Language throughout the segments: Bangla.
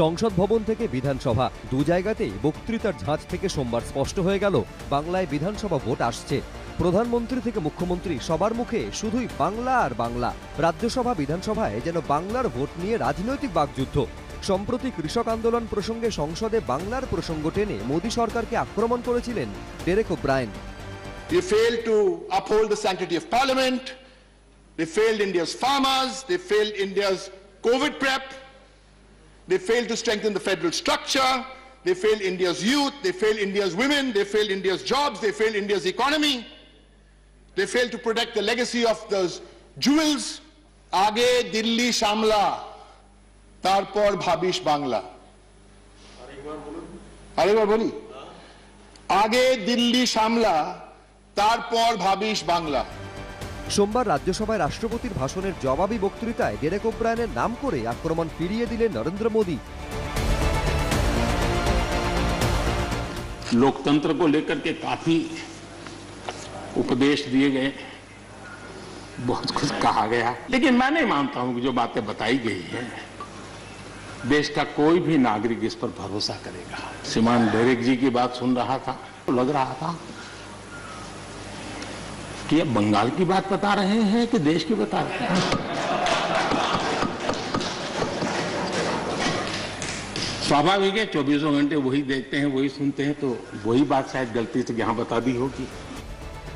সংসদ ভবন থেকে বিধানসভা দু জায়গাতেই বক্তৃতার ঝাঁজ থেকে সোমবার স্পষ্ট হয়ে গেল, বাংলায় বিধানসভা ভোট আসছে প্রধানমন্ত্রী থেকে মুখ্যমন্ত্রী সবার মুখে শুধুই বাংলা আর বাংলা রাজ্যসভা, বিধানসভায় যেন বাংলার ভোট নিয়ে রাজনৈতিক বাকযুদ্ধ সম্প্রতি কৃষক আন্দোলন প্রসঙ্গে সংসদে বাংলার প্রসঙ্গ টেনে মোদী সরকারকে আক্রমণ করেছিলেন Derek O'Brien They failed to uphold the sanctity of parliament. They failed India's farmers. They failed India's COVID prep. They failed to strengthen the federal structure. They failed India's youth. They failed India's women. They failed India's jobs. They failed India's economy. They failed to protect the legacy of those jewels. আগে দিল্লি সামলা তারপর ভাবিস বাংলা আরেকবার বলি আগে দিল্লি সামলা তারপর ভাবিস বাংলা সোমবার রাজ্যসভায় রাষ্ট্রপতির ভাষণের জবাবি বক্তৃতায় ডেরেক ওব্রায়নের নাম করে আক্রমণ ফিরিয়ে দিলেন নরেন্দ্র মোদী लोकतंत्र को लेकर के काफी उपदेश दिए गए बहुत कुछ कहा गया लेकिन मैं नहीं मानता हूं कि जो बातें बताई गई हैं देश का कोई भी नागरिक इस पर भरोसा करेगा श्रीमान डेरेक जी की बात सुन रहा था तो लग रहा था कि ये बंगाल की बात बता रहे हैं कि देश की बता रहे हैं स्वाभाविक है चौबीसों घंटे वही देखते हैं वही सुनते हैं तो वही बात शायद गलती से यहाँ बता दी होगी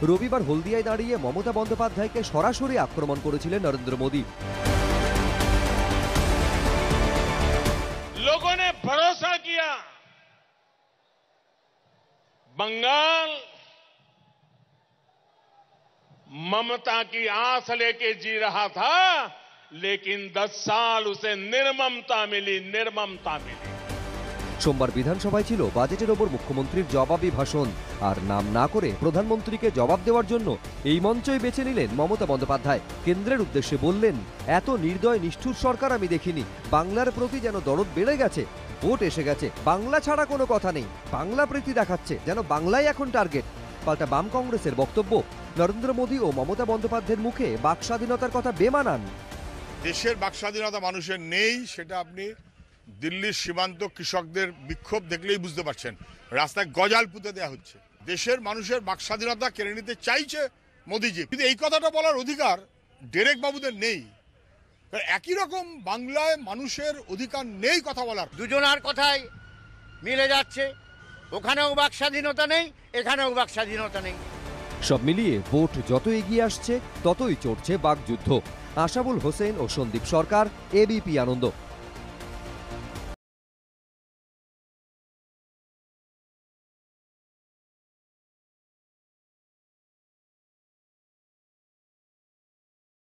রবিবার হলদিয়ায় দাঁড়িয়ে মমতা বন্দ্যোপাধ্যায়কে সরাসরি আক্রমণ করেছিলেন নরেন্দ্র মোদী लोगों ने भरोसा किया बंगाल ममता की आस लेके जी रहा था लेकिन 10 साल उसे निर्ममता मिली निर्ममता मिली সোমবার বিধানসভায় ছিল বাজেটের ওপর মুখ্যমন্ত্রীর জবাবি ভাষণ আর নাম না করে প্রধানমন্ত্রীকে জবাব দেওয়ার জন্য এই মঞ্চই বেছে নিলেন মমতা বন্দ্যোপাধ্যায় কেন্দ্রের উদ্দেশ্যে বললেন এত নির্দয় নিষ্ঠুর সরকার আমি দেখিনি বাংলার প্রতি যেন দরদ বেড়ে গেছে ভোট এসে গেছে বাংলা ছাড়া কোনো কথা নেই বাংলা প্রীতি দেখাচ্ছে যেন বাংলাই এখন টার্গেট পাল্টা বাম কংগ্রেসের বক্তব্য। নরেন্দ্র মোদী ও মমতা বন্দ্যোপাধ্যায়ের মুখে বাক স্বাধীনতার কথা বেমানান। দেশের বাকস্বাধীনতা মানুষের নেই সেটা আপনি দিল্লির সীমান্ত কৃষকদের বিক্ষোভ দেখলেই বুঝতে পারছেন। রাস্তায় গজাল পুঁতে দেওয়া হচ্ছে। দেশের মানুষের বাকস্বাধীনতা কেড়ে নিতে চাইছে মোদিজি। কিন্তু এই কথাটা বলার অধিকার ডেরেক বাবুদের নেই। একই রকম বাংলায় মানুষের অধিকার নেই কথা বলার। দুজনার কথাই মিলে যাচ্ছে। ওখানেও বাক স্বাধীনতা নেই, এখানেও বাক স্বাধীনতা নেই। সব মিলিয়ে ভোট যত এগিয়ে আসছে, ততই চড়ছে বাকযুদ্ধ। আশাবুল হোসেন ও সন্দীপ সরকার, এবিপি আনন্দ।